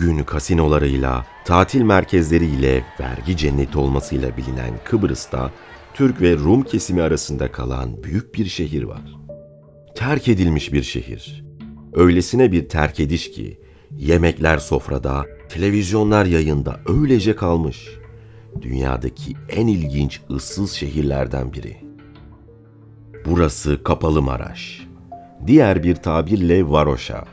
Bugün kasinolarıyla, tatil merkezleriyle, vergi cenneti olmasıyla bilinen Kıbrıs'ta Türk ve Rum kesimi arasında kalan büyük bir şehir var. Terk edilmiş bir şehir. Öylesine bir terk ediş ki yemekler sofrada, televizyonlar yayında öylece kalmış. Dünyadaki en ilginç ıssız şehirlerden biri. Burası Kapalı Maraş. Diğer bir tabirle Varoşa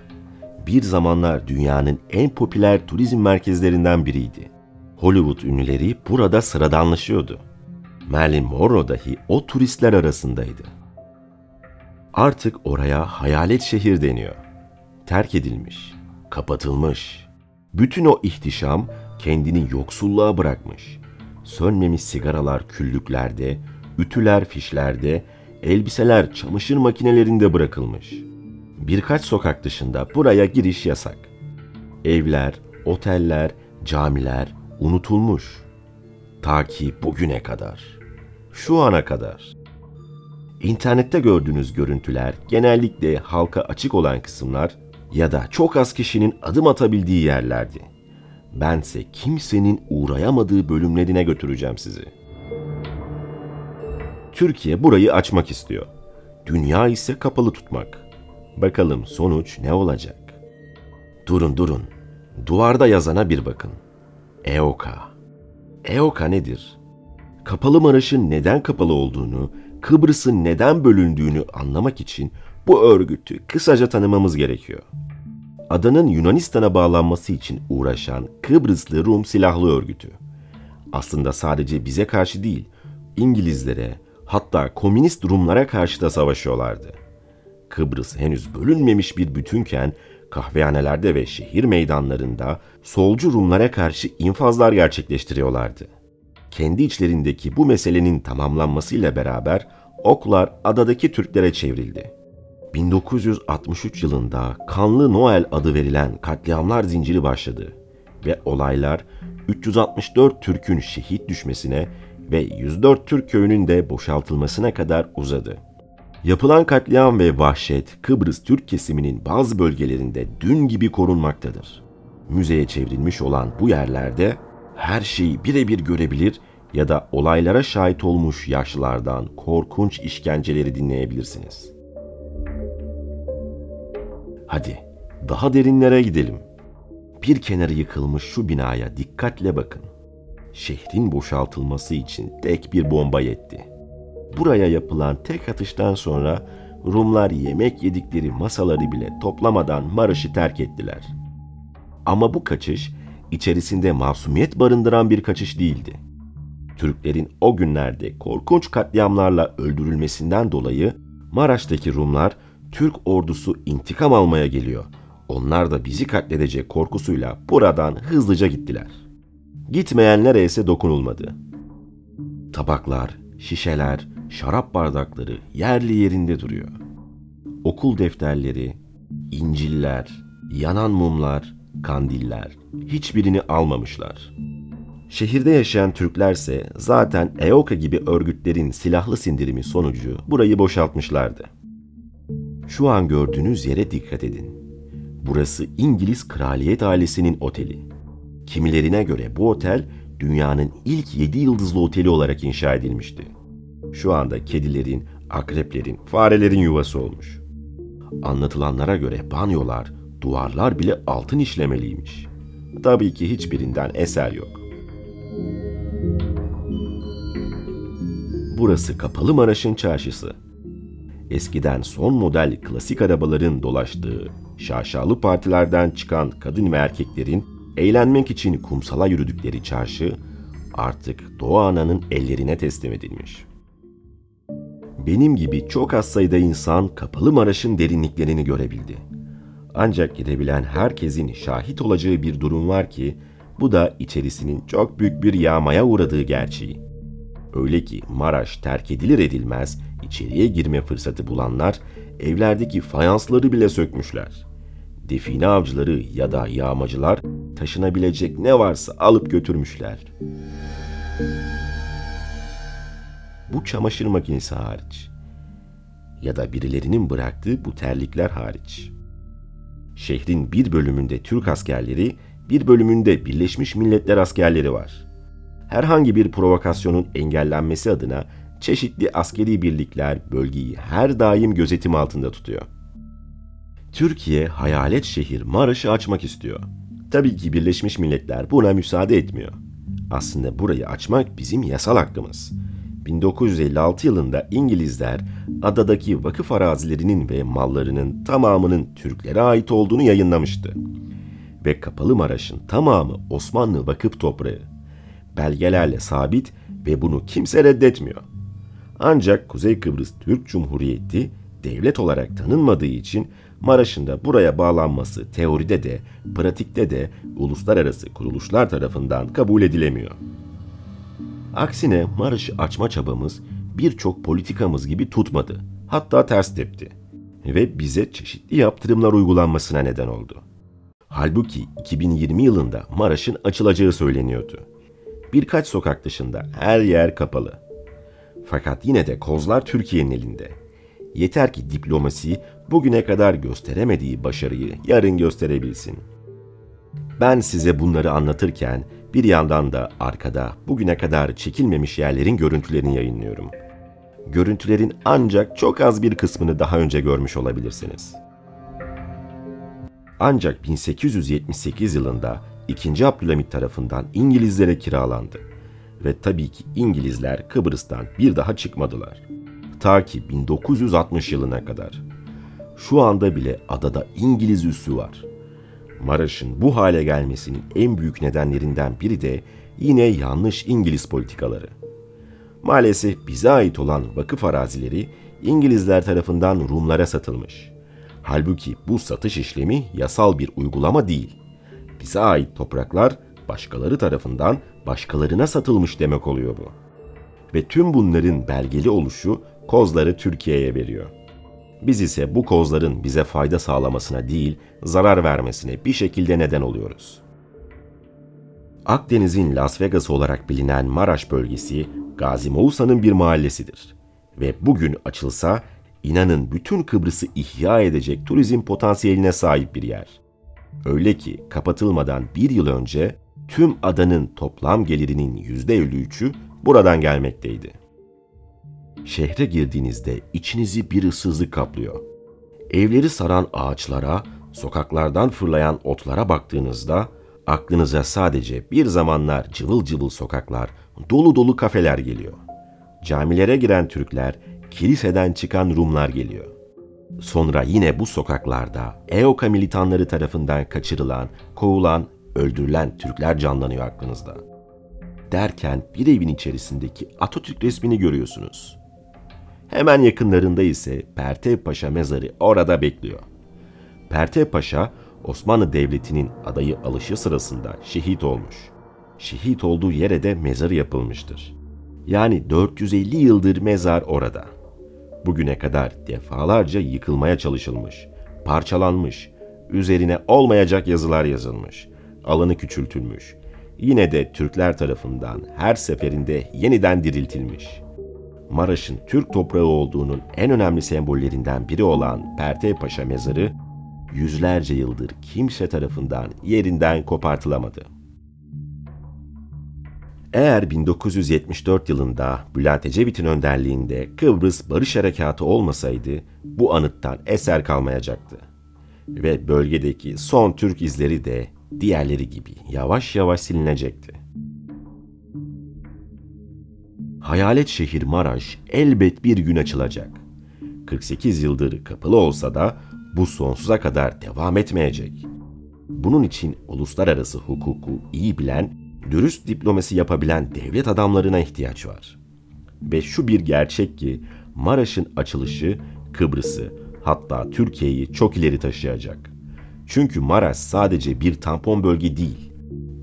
bir zamanlar dünyanın en popüler turizm merkezlerinden biriydi. Hollywood ünlüleri burada sıradanlaşıyordu. Marilyn Monroe dahi o turistler arasındaydı. Artık oraya hayalet şehir deniyor. Terk edilmiş, kapatılmış. Bütün o ihtişam kendini yoksulluğa bırakmış. Sönmemiş sigaralar küllüklerde, ütüler fişlerde, elbiseler çamaşır makinelerinde bırakılmış.'' Birkaç sokak dışında buraya giriş yasak. Evler, oteller, camiler unutulmuş. Ta ki bugüne kadar. Şu ana kadar. İnternette gördüğünüz görüntüler genellikle halka açık olan kısımlar ya da çok az kişinin adım atabildiği yerlerdi. Bense kimsenin uğrayamadığı bölümlerine götüreceğim sizi. Türkiye burayı açmak istiyor. Dünya ise kapalı tutmak. Bakalım sonuç ne olacak? Durun durun. Duvarda yazana bir bakın. EOKA. EOKA nedir? Kapalı Maraş'ın neden kapalı olduğunu, Kıbrıs'ın neden bölündüğünü anlamak için bu örgütü kısaca tanımamız gerekiyor. Adanın Yunanistan'a bağlanması için uğraşan Kıbrıslı Rum Silahlı Örgütü. Aslında sadece bize karşı değil, İngilizlere, hatta komünist Rumlara karşı da savaşıyorlardı. Kıbrıs henüz bölünmemiş bir bütünken kahvehanelerde ve şehir meydanlarında solcu Rumlara karşı infazlar gerçekleştiriyorlardı. Kendi içlerindeki bu meselenin tamamlanmasıyla beraber oklar adadaki Türklere çevrildi. 1963 yılında Kanlı Noel adı verilen katliamlar zinciri başladı ve olaylar 364 Türk'ün şehit düşmesine ve 104 Türk köyünün de boşaltılmasına kadar uzadı. Yapılan katliam ve vahşet Kıbrıs Türk kesiminin bazı bölgelerinde dün gibi korunmaktadır. Müzeye çevrilmiş olan bu yerlerde her şeyi birebir görebilir ya da olaylara şahit olmuş yaşlılardan korkunç işkenceleri dinleyebilirsiniz. Hadi daha derinlere gidelim. Bir kenarı yıkılmış şu binaya dikkatle bakın. Şehrin boşaltılması için tek bir bomba yetti.'' Buraya yapılan tek atıştan sonra Rumlar yemek yedikleri masaları bile toplamadan Maraş'ı terk ettiler. Ama bu kaçış içerisinde masumiyet barındıran bir kaçış değildi. Türklerin o günlerde korkunç katliamlarla öldürülmesinden dolayı Maraş'taki Rumlar Türk ordusu intikam almaya geliyor. Onlar da bizi katledecek korkusuyla buradan hızlıca gittiler. Gitmeyenlere ise dokunulmadı. Tabaklar, şişeler, şarap bardakları yerli yerinde duruyor. Okul defterleri, inciller, yanan mumlar, kandiller hiçbirini almamışlar. Şehirde yaşayan Türklerse zaten EOKA gibi örgütlerin silahlı sindirimi sonucu burayı boşaltmışlardı. Şu an gördüğünüz yere dikkat edin. Burası İngiliz kraliyet ailesinin oteli. Kimilerine göre bu otel dünyanın ilk 7 yıldızlı oteli olarak inşa edilmişti şu anda kedilerin, akreplerin, farelerin yuvası olmuş. Anlatılanlara göre banyolar, duvarlar bile altın işlemeliymiş. Tabii ki hiçbirinden eser yok. Burası Kapalı Maraş'ın çarşısı. Eskiden son model klasik arabaların dolaştığı, şaşalı partilerden çıkan kadın ve erkeklerin eğlenmek için kumsala yürüdükleri çarşı artık Doğa Ana'nın ellerine teslim edilmiş benim gibi çok az sayıda insan Kapalı Maraş'ın derinliklerini görebildi. Ancak girebilen herkesin şahit olacağı bir durum var ki bu da içerisinin çok büyük bir yağmaya uğradığı gerçeği. Öyle ki Maraş terk edilir edilmez içeriye girme fırsatı bulanlar evlerdeki fayansları bile sökmüşler. Define avcıları ya da yağmacılar taşınabilecek ne varsa alıp götürmüşler. Bu çamaşır makinesi hariç. Ya da birilerinin bıraktığı bu terlikler hariç. Şehrin bir bölümünde Türk askerleri, bir bölümünde Birleşmiş Milletler askerleri var. Herhangi bir provokasyonun engellenmesi adına çeşitli askeri birlikler bölgeyi her daim gözetim altında tutuyor. Türkiye hayalet şehir Maraş'ı açmak istiyor. Tabii ki Birleşmiş Milletler buna müsaade etmiyor. Aslında burayı açmak bizim yasal hakkımız. 1956 yılında İngilizler adadaki vakıf arazilerinin ve mallarının tamamının Türklere ait olduğunu yayınlamıştı. Ve Kapalı Maraş'ın tamamı Osmanlı vakıf toprağı. Belgelerle sabit ve bunu kimse reddetmiyor. Ancak Kuzey Kıbrıs Türk Cumhuriyeti devlet olarak tanınmadığı için Maraş'ın da buraya bağlanması teoride de pratikte de uluslararası kuruluşlar tarafından kabul edilemiyor. Aksine Maraş'ı açma çabamız birçok politikamız gibi tutmadı. Hatta ters tepti. Ve bize çeşitli yaptırımlar uygulanmasına neden oldu. Halbuki 2020 yılında Maraş'ın açılacağı söyleniyordu. Birkaç sokak dışında her yer kapalı. Fakat yine de kozlar Türkiye'nin elinde. Yeter ki diplomasi bugüne kadar gösteremediği başarıyı yarın gösterebilsin. Ben size bunları anlatırken bir yandan da arkada bugüne kadar çekilmemiş yerlerin görüntülerini yayınlıyorum. Görüntülerin ancak çok az bir kısmını daha önce görmüş olabilirsiniz. Ancak 1878 yılında 2. Abdülhamit tarafından İngilizlere kiralandı. Ve tabii ki İngilizler Kıbrıs'tan bir daha çıkmadılar. Ta ki 1960 yılına kadar. Şu anda bile adada İngiliz üssü var. Maraş'ın bu hale gelmesinin en büyük nedenlerinden biri de yine yanlış İngiliz politikaları. Maalesef bize ait olan vakıf arazileri İngilizler tarafından Rumlara satılmış. Halbuki bu satış işlemi yasal bir uygulama değil. Bize ait topraklar başkaları tarafından başkalarına satılmış demek oluyor bu. Ve tüm bunların belgeli oluşu kozları Türkiye'ye veriyor. Biz ise bu kozların bize fayda sağlamasına değil, zarar vermesine bir şekilde neden oluyoruz. Akdeniz'in Las Vegas olarak bilinen Maraş bölgesi Gazi Moğusa'nın bir mahallesidir. Ve bugün açılsa inanın bütün Kıbrıs'ı ihya edecek turizm potansiyeline sahip bir yer. Öyle ki kapatılmadan bir yıl önce tüm adanın toplam gelirinin %53'ü buradan gelmekteydi. Şehre girdiğinizde içinizi bir ıssızlık kaplıyor. Evleri saran ağaçlara, sokaklardan fırlayan otlara baktığınızda aklınıza sadece bir zamanlar cıvıl cıvıl sokaklar, dolu dolu kafeler geliyor. Camilere giren Türkler, kiliseden çıkan Rumlar geliyor. Sonra yine bu sokaklarda EOKA militanları tarafından kaçırılan, kovulan, öldürülen Türkler canlanıyor aklınızda. Derken bir evin içerisindeki Atatürk resmini görüyorsunuz. Hemen yakınlarında ise Pertev Paşa mezarı orada bekliyor. Pertev Paşa Osmanlı Devleti'nin adayı alışı sırasında şehit olmuş. Şehit olduğu yere de mezarı yapılmıştır. Yani 450 yıldır mezar orada. Bugüne kadar defalarca yıkılmaya çalışılmış, parçalanmış, üzerine olmayacak yazılar yazılmış, alanı küçültülmüş. Yine de Türkler tarafından her seferinde yeniden diriltilmiş.'' Maraş'ın Türk toprağı olduğunun en önemli sembollerinden biri olan Pertev Paşa mezarı yüzlerce yıldır kimse tarafından yerinden kopartılamadı. Eğer 1974 yılında Bülent Ecevit'in önderliğinde Kıbrıs Barış Harekatı olmasaydı bu anıttan eser kalmayacaktı. Ve bölgedeki son Türk izleri de diğerleri gibi yavaş yavaş silinecekti. Hayalet şehir Maraş elbet bir gün açılacak. 48 yıldır kapalı olsa da bu sonsuza kadar devam etmeyecek. Bunun için uluslararası hukuku iyi bilen, dürüst diplomasi yapabilen devlet adamlarına ihtiyaç var. Ve şu bir gerçek ki Maraş'ın açılışı Kıbrıs'ı hatta Türkiye'yi çok ileri taşıyacak. Çünkü Maraş sadece bir tampon bölge değil.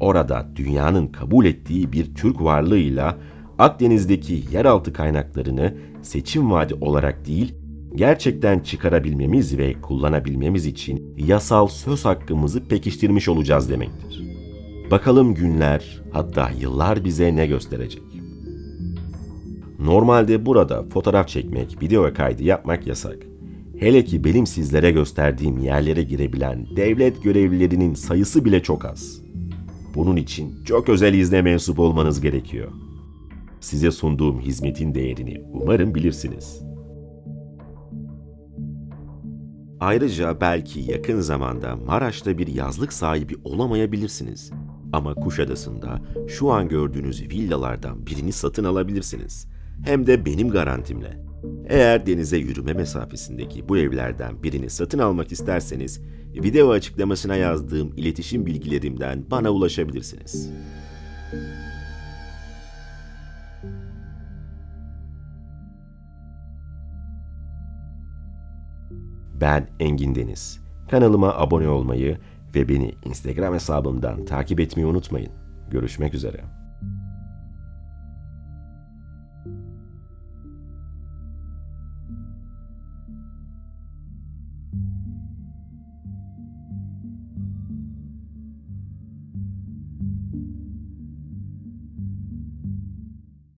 Orada dünyanın kabul ettiği bir Türk varlığıyla Akdeniz'deki yeraltı kaynaklarını seçim vaadi olarak değil, gerçekten çıkarabilmemiz ve kullanabilmemiz için yasal söz hakkımızı pekiştirmiş olacağız demektir. Bakalım günler, hatta yıllar bize ne gösterecek? Normalde burada fotoğraf çekmek, video kaydı yapmak yasak. Hele ki benim sizlere gösterdiğim yerlere girebilen devlet görevlilerinin sayısı bile çok az. Bunun için çok özel izne mensup olmanız gerekiyor. Size sunduğum hizmetin değerini umarım bilirsiniz. Ayrıca belki yakın zamanda Maraş'ta bir yazlık sahibi olamayabilirsiniz. Ama Kuşadası'nda şu an gördüğünüz villalardan birini satın alabilirsiniz. Hem de benim garantimle. Eğer denize yürüme mesafesindeki bu evlerden birini satın almak isterseniz video açıklamasına yazdığım iletişim bilgilerimden bana ulaşabilirsiniz. Ben Engin Deniz. Kanalıma abone olmayı ve beni Instagram hesabımdan takip etmeyi unutmayın. Görüşmek üzere.